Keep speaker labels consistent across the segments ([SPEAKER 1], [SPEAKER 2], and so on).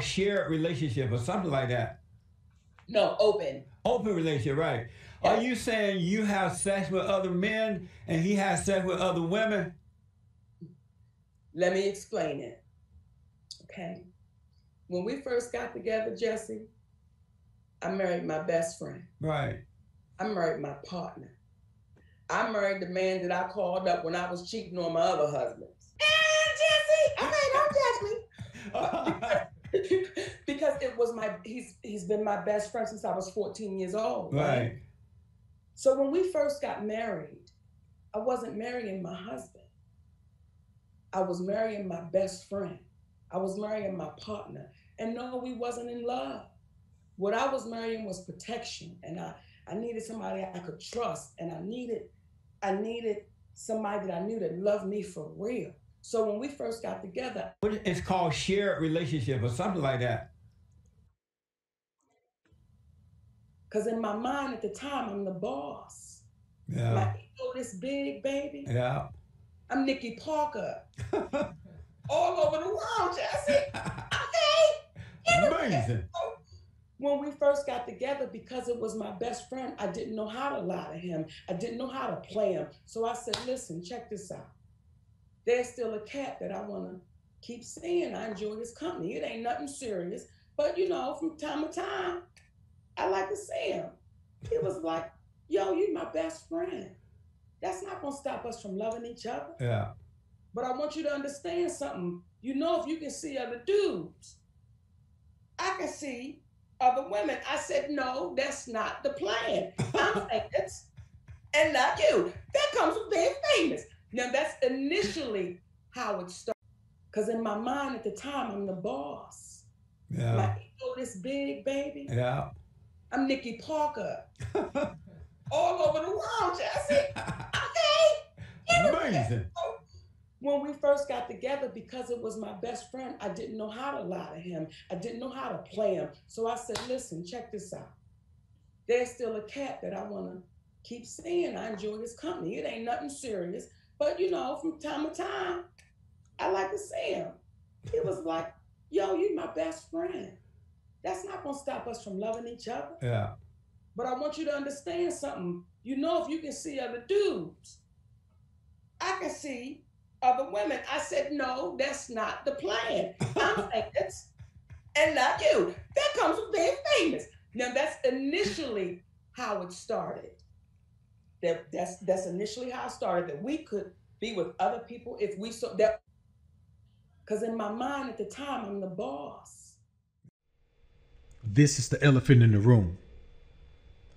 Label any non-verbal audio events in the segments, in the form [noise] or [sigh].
[SPEAKER 1] called shared relationship or something like that.
[SPEAKER 2] No, open.
[SPEAKER 1] Open relationship, right?
[SPEAKER 2] Yes.
[SPEAKER 1] Are you saying you have sex with other men and he has sex with other women?
[SPEAKER 2] Let me explain it. Okay. When we first got together, Jesse, I married my best friend.
[SPEAKER 1] Right.
[SPEAKER 2] I married my partner. I married the man that I called up when I was cheating on my other husbands. And Jesse, okay, don't judge me. [laughs] because it was my he's he's been my best friend since I was 14 years old.
[SPEAKER 1] right.
[SPEAKER 2] So when we first got married, I wasn't marrying my husband. I was marrying my best friend. I was marrying my partner. And no, we wasn't in love. What I was marrying was protection. And I, I needed somebody I could trust. And I needed, I needed somebody that I knew that loved me for real. So when we first got together,
[SPEAKER 1] It's called shared relationship or something like that.
[SPEAKER 2] because in my mind at the time, I'm the boss.
[SPEAKER 1] Yeah.
[SPEAKER 2] My ego this big, baby.
[SPEAKER 1] Yeah.
[SPEAKER 2] I'm Nikki Parker. [laughs] All over the world, Jesse. Okay.
[SPEAKER 1] Amazing.
[SPEAKER 2] When we first got together, because it was my best friend, I didn't know how to lie to him. I didn't know how to play him. So I said, listen, check this out. There's still a cat that I want to keep seeing. I enjoy his company. It ain't nothing serious. But, you know, from time to time, I like to see him. He was like, yo, you my best friend. That's not going to stop us from loving each other.
[SPEAKER 1] Yeah.
[SPEAKER 2] But I want you to understand something. You know, if you can see other dudes, I can see other women. I said, no, that's not the plan. [laughs] I'm famous and not you. That comes with being famous. Now, that's initially how it started. Because in my mind at the time, I'm the boss.
[SPEAKER 1] Yeah.
[SPEAKER 2] My ego this big, baby.
[SPEAKER 1] Yeah.
[SPEAKER 2] I'm Nikki Parker. [laughs] All over the world, Jesse. Okay.
[SPEAKER 1] Amazing.
[SPEAKER 2] when we first got together, because it was my best friend, I didn't know how to lie to him. I didn't know how to play him. So I said, listen, check this out. There's still a cat that I want to keep seeing. I enjoy his company. It ain't nothing serious. But, you know, from time to time, I like to see him. He was like, yo, you my best friend. That's not going to stop us from loving each other.
[SPEAKER 1] Yeah.
[SPEAKER 2] But I want you to understand something. You know, if you can see other dudes, I can see other women. I said, no, that's not the plan. I'm [laughs] famous and not you. That comes with being famous. Now, that's initially how it started. That, that's, that's initially how I started, that we could be with other people if we so that. Because in my mind at the time, I'm the boss.
[SPEAKER 3] This is the elephant in the room.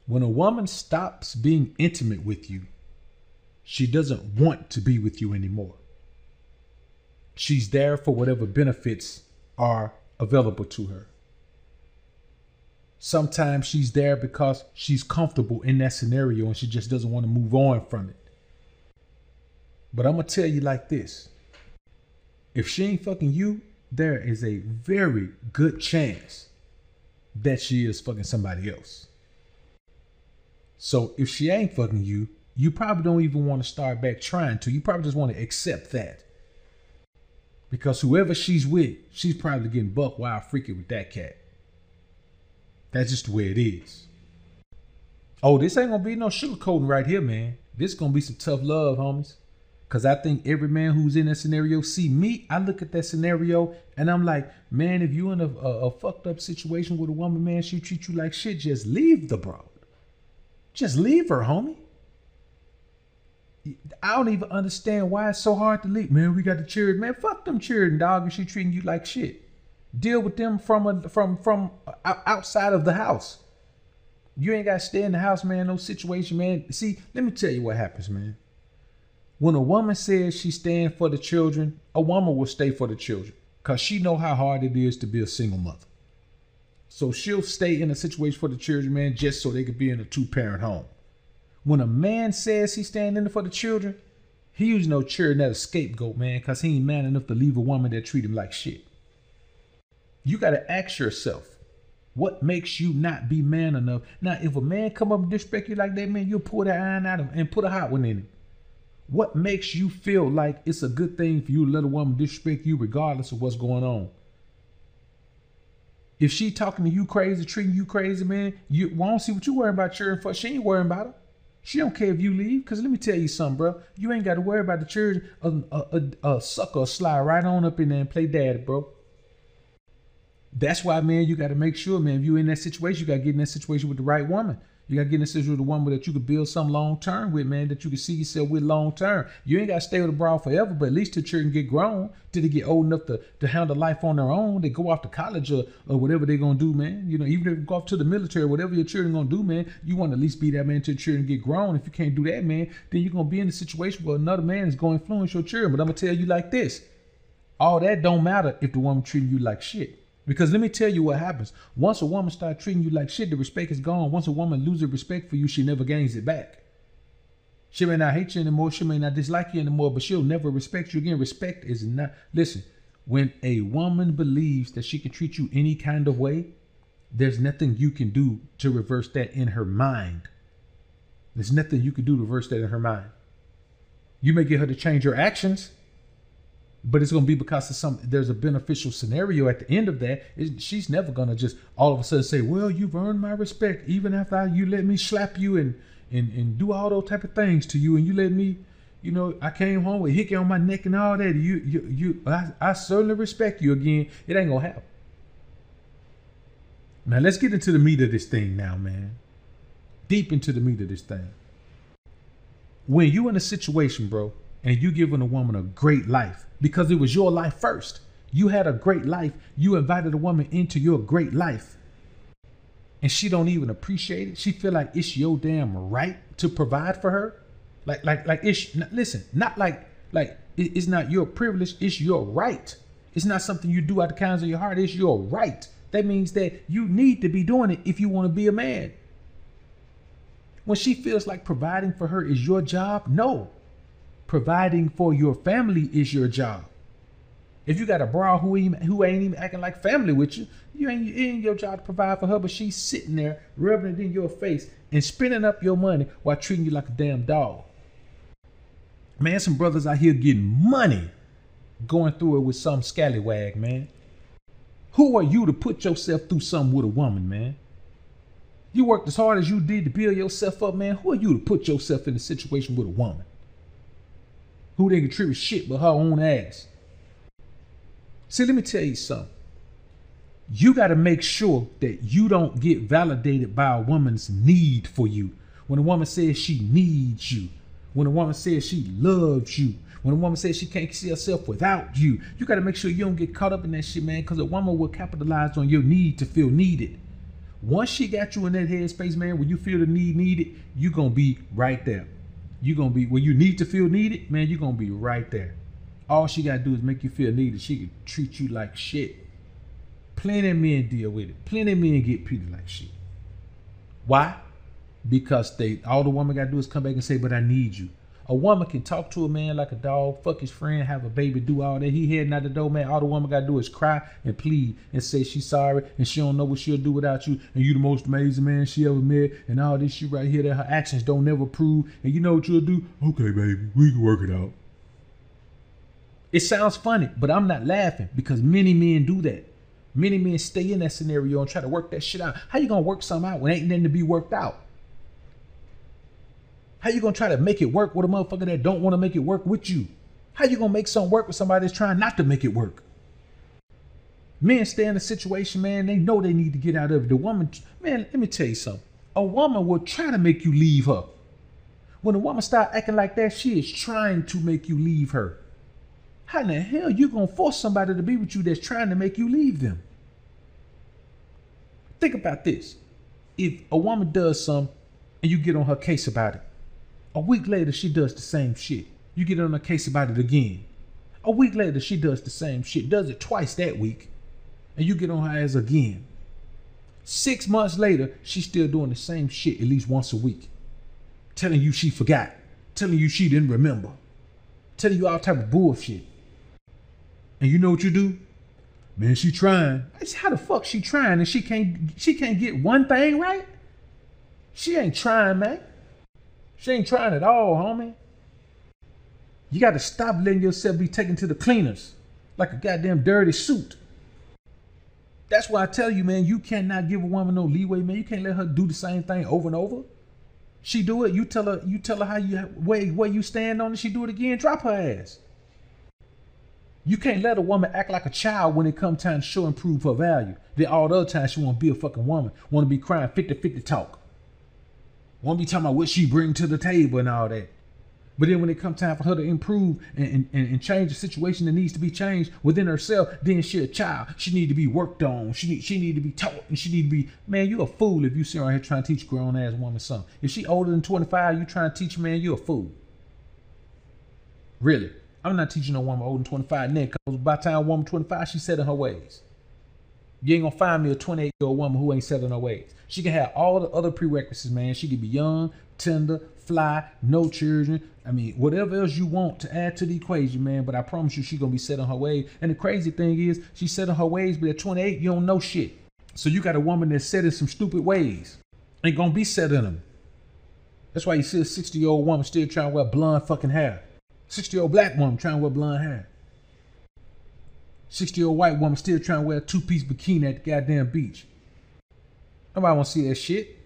[SPEAKER 3] When a woman stops being intimate with you, she doesn't want to be with you anymore. She's there for whatever benefits are available to her. Sometimes she's there because she's comfortable in that scenario and she just doesn't want to move on from it. But I'm going to tell you like this if she ain't fucking you, there is a very good chance that she is fucking somebody else. So if she ain't fucking you, you probably don't even want to start back trying to. You probably just want to accept that. Because whoever she's with, she's probably getting buck wild freaky with that cat. That's just the way it is. Oh, this ain't gonna be no sugarcoating right here, man. This gonna be some tough love, homies. Cause I think every man who's in that scenario see me. I look at that scenario and I'm like, man, if you in a, a, a fucked up situation with a woman, man, she treat you like shit. Just leave the bro. Just leave her, homie. I don't even understand why it's so hard to leave. Man, we got the children. Man, fuck them children, dog. And she treating you like shit. Deal with them from a, from from uh, outside of the house. You ain't got to stay in the house, man. No situation, man. See, let me tell you what happens, man. When a woman says she's staying for the children, a woman will stay for the children because she know how hard it is to be a single mother. So she'll stay in a situation for the children, man, just so they could be in a two-parent home. When a man says he's staying in for the children, he usually no children that a scapegoat, man, because he ain't man enough to leave a woman that treat him like shit. You got to ask yourself, what makes you not be man enough? Now, if a man come up and disrespect you like that, man, you'll pull that iron out of him and put a hot one in him. What makes you feel like it's a good thing for you to let a woman disrespect you regardless of what's going on? If she talking to you crazy, treating you crazy, man, you don't see what you worrying about cheering for. She ain't worrying about her. She don't care if you leave. Cause let me tell you something, bro. You ain't got to worry about the children. A, a, a, a sucker slide right on up in there and play daddy, bro. That's why, man, you got to make sure, man, if you're in that situation, you got to get in that situation with the right woman. You got to get in a situation with a woman that you could build some long term with, man, that you can see yourself with long term. You ain't got to stay with a broad forever, but at least till children get grown, till they get old enough to, to handle life on their own. They go off to college or, or whatever they're going to do, man. You know, even if they go off to the military, whatever your children going to do, man, you want to at least be that man till children get grown. If you can't do that, man, then you're going to be in a situation where another man is going to influence your children. But I'm going to tell you like this all that don't matter if the woman treating you like shit. Because let me tell you what happens. Once a woman start treating you like shit, the respect is gone. Once a woman loses respect for you, she never gains it back. She may not hate you anymore. She may not dislike you anymore, but she'll never respect you again. Respect is not. Listen, when a woman believes that she can treat you any kind of way, there's nothing you can do to reverse that in her mind. There's nothing you can do to reverse that in her mind. You may get her to change her actions but it's going to be because of some there's a beneficial scenario at the end of that. It, she's never going to just all of a sudden say well you've earned my respect even after I, you let me slap you and, and and do all those type of things to you and you let me you know i came home with hickey on my neck and all that you you you i, I certainly respect you again. It ain't gonna happen. Now let's get into the meat of this thing now man. Deep into the meat of this thing. When you in a situation bro and you giving a woman a great life because it was your life first. You had a great life. You invited a woman into your great life. And she don't even appreciate it. She feel like it's your damn right to provide for her. Like, like, like, it's, listen, not like, like, it's not your privilege. It's your right. It's not something you do out the kindness of your heart. It's your right. That means that you need to be doing it if you want to be a man. When she feels like providing for her is your job, no providing for your family is your job. If you got a bra who ain't, who ain't even acting like family with you, you ain't, ain't your job to provide for her, but she's sitting there rubbing it in your face and spending up your money while treating you like a damn dog. Man, some brothers out here getting money going through it with some scallywag, man. Who are you to put yourself through something with a woman, man? You worked as hard as you did to build yourself up, man. Who are you to put yourself in a situation with a woman? Who didn't contribute shit but her own ass. See, let me tell you something. You got to make sure that you don't get validated by a woman's need for you. When a woman says she needs you, when a woman says she loves you, when a woman says she can't see herself without you, you got to make sure you don't get caught up in that shit, man, because a woman will capitalize on your need to feel needed. Once she got you in that headspace, man, when you feel the need needed, you're going to be right there you're gonna be when you need to feel needed, man, you're gonna be right there. All she gotta do is make you feel needed. She can treat you like shit. Plenty of men deal with it. Plenty of men get treated like shit. Why? Because they all the woman gotta do is come back and say, but I need you. A woman can talk to a man like a dog, fuck his friend, have a baby, do all that. He heading out the door, man. All the woman gotta do is cry and plead and say she's sorry and she don't know what she'll do without you. And you the most amazing man she ever met and all this shit right here that her actions don't never prove. And you know what you'll do? Okay, baby, we can work it out. It sounds funny, but I'm not laughing because many men do that. Many men stay in that scenario and try to work that shit out. How you gonna work something out when ain't nothing to be worked out? How you gonna try to make it work with a motherfucker that don't want to make it work with you? How you gonna make something work with somebody that's trying not to make it work? Men stay in a situation, man, they know they need to get out of it. The woman, man, let me tell you something. A woman will try to make you leave her. When a woman start acting like that, she is trying to make you leave her. How in the hell you gonna force somebody to be with you that's trying to make you leave them? Think about this. If a woman does something and you get on her case about it, a week later, she does the same shit. You get on a case about it again. A week later, she does the same shit, does it twice that week, and you get on her ass again. Six months later, she's still doing the same shit at least once a week. Telling you she forgot, telling you she didn't remember, telling you all type of bullshit. And you know what you do? Man, she trying. How the fuck she trying and she can't she can't get one thing right? She ain't trying, man. She ain't trying at all, homie. You got to stop letting yourself be taken to the cleaners like a goddamn dirty suit. That's why I tell you, man, you cannot give a woman no leeway, man. You can't let her do the same thing over and over. She do it, you tell her, you tell her how you where where you stand on it. She do it again, drop her ass. You can't let a woman act like a child when it comes time to show and prove her value. Then all the other times she want to be a fucking woman, want to be crying 50-50 talk. Want to be talking about what she bring to the table and all that. But then when it comes time for her to improve and, and, and change the situation that needs to be changed within herself, then she a child. She need to be worked on. She need she need to be taught and she need to be man, you a fool if you sit around here trying to teach grown ass woman something. If she older than 25, you trying to teach man, you a fool. Really. I'm not teaching no woman older than 25 now, because by the time a woman 25, she set in her ways. You ain't gonna find me a 28 year old woman who ain't set in her ways. She can have all the other prerequisites, man. She can be young, tender, fly, no children. I mean, whatever else you want to add to the equation, man. But I promise you, she gonna be set on her ways. And the crazy thing is, she's set on her ways, but at 28, you don't know shit. So you got a woman that's set in some stupid ways. Ain't gonna be set in them. That's why you see a 60 year old woman still trying to wear blonde fucking hair. 60 year old black woman trying to wear blonde hair. 60 year old white woman still trying to wear a two piece bikini at the goddamn beach. Nobody want to see that shit.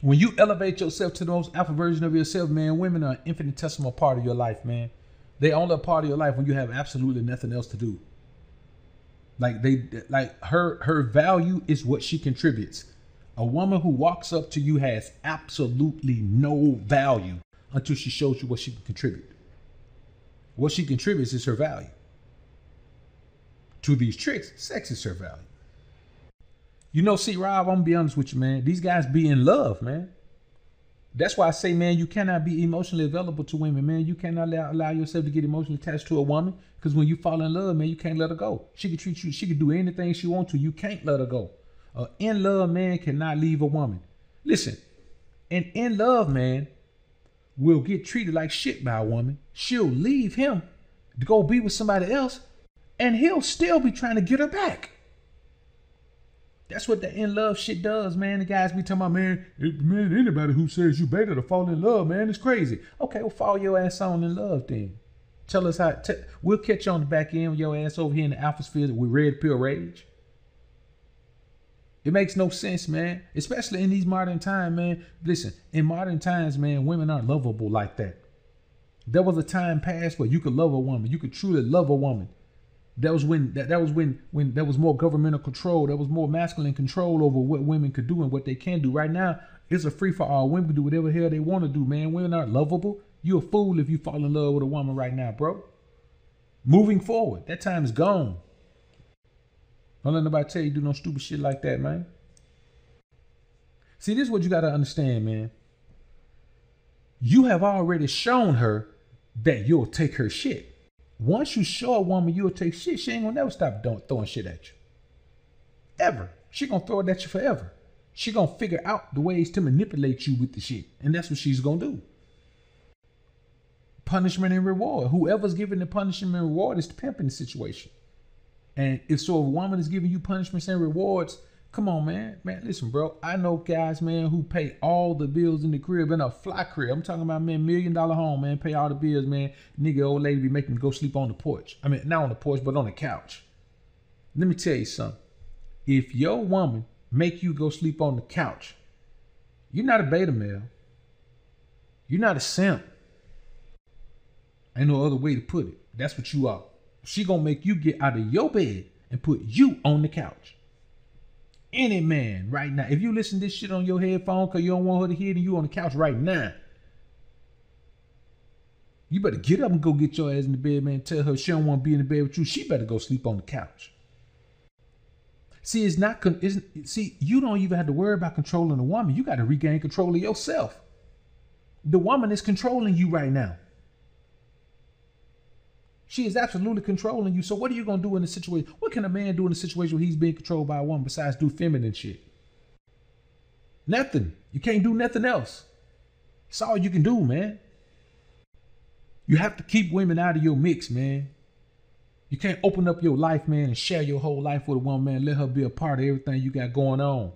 [SPEAKER 3] When you elevate yourself to the most alpha version of yourself, man, women are an infinitesimal part of your life, man. They only a part of your life when you have absolutely nothing else to do. Like they like her her value is what she contributes. A woman who walks up to you has absolutely no value until she shows you what she can contribute. What she contributes is her value. To these tricks, sex is her value. You know, see, Rob, I'm gonna be honest with you, man. These guys be in love, man. That's why I say, man, you cannot be emotionally available to women, man. You cannot allow, allow yourself to get emotionally attached to a woman because when you fall in love, man, you can't let her go. She can treat you, she can do anything she wants to. You can't let her go. A in love man cannot leave a woman. Listen, an in love man will get treated like shit by a woman. She'll leave him to go be with somebody else, and he'll still be trying to get her back. That's what the in love shit does, man. The guys be talking about, man, man, anybody who says you better to fall in love, man, it's crazy. Okay, well, fall your ass on in love then. Tell us how, t- we'll catch you on the back end with your ass over here in the alpha sphere with red pill rage. It makes no sense, man. Especially in these modern times, man. Listen, in modern times, man, women aren't lovable like that. There was a time past where you could love a woman. You could truly love a woman. That was when that, that was when when there was more governmental control. There was more masculine control over what women could do and what they can do. Right now, it's a free for all. Women do whatever the hell they want to do, man. Women aren't lovable. You're a fool if you fall in love with a woman right now, bro. Moving forward, that time is gone. Don't let nobody tell you do no stupid shit like that, man. See, this is what you gotta understand, man. You have already shown her that you'll take her shit. Once you show a woman you'll take shit, she ain't gonna never stop throwing shit at you. Ever. She gonna throw it at you forever. She gonna figure out the ways to manipulate you with the shit. And that's what she's gonna do. Punishment and reward. Whoever's giving the punishment and reward is the pimp in the situation. And if so, if a woman is giving you punishments and rewards, come on, man. Man, listen, bro. I know guys, man, who pay all the bills in the crib in a fly crib. I'm talking about, man, million dollar home, man. Pay all the bills, man. Nigga, old lady be making go sleep on the porch. I mean, not on the porch, but on the couch. Let me tell you something. If your woman make you go sleep on the couch, you're not a beta male. You're not a simp. Ain't no other way to put it. That's what you are. She gonna make you get out of your bed and put you on the couch. Any man right now, if you listen to this shit on your headphone because you don't want her to hear it and you on the couch right now, you better get up and go get your ass in the bed, man. Tell her she don't want to be in the bed with you. She better go sleep on the couch. See, it's not. It's, see, you don't even have to worry about controlling a woman. You got to regain control of yourself. The woman is controlling you right now. She is absolutely controlling you. So what are you gonna do in a situation? What can a man do in a situation where he's being controlled by a woman besides do feminine shit? Nothing. You can't do nothing else. It's all you can do, man. You have to keep women out of your mix, man. You can't open up your life, man, and share your whole life with a woman, man. Let her be a part of everything you got going on.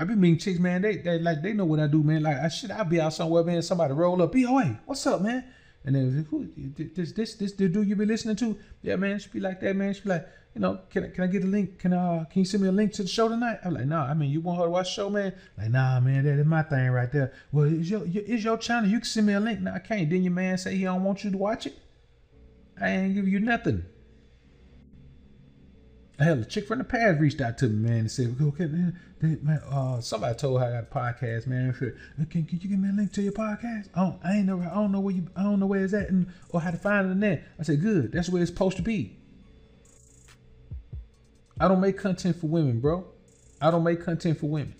[SPEAKER 3] I be meeting chicks, man. They, they like they know what I do, man. Like I should I be out somewhere, man. Somebody roll up, be BOA, what's up, man? And then who this this this the dude you be listening to? Yeah, man, she be like that, man. She be like, you know, can I, can I get a link? Can uh can you send me a link to the show tonight? I'm like, nah. I mean, you want her to watch the show, man? Like, nah, man, that is my thing right there. Well, is your, your is your channel? You can send me a link. No, I can't. Then your man say he don't want you to watch it. I ain't give you nothing. Hell, a chick from the past reached out to me, man, and said, "Okay, man, they, man uh, somebody told her I got a podcast, man. Said, can, can you give me a link to your podcast? I don't, I ain't know, I don't know where you, I don't know where it's at, and or how to find it in there." I said, "Good, that's where it's supposed to be." I don't make content for women, bro. I don't make content for women.